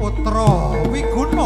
putra wiguna.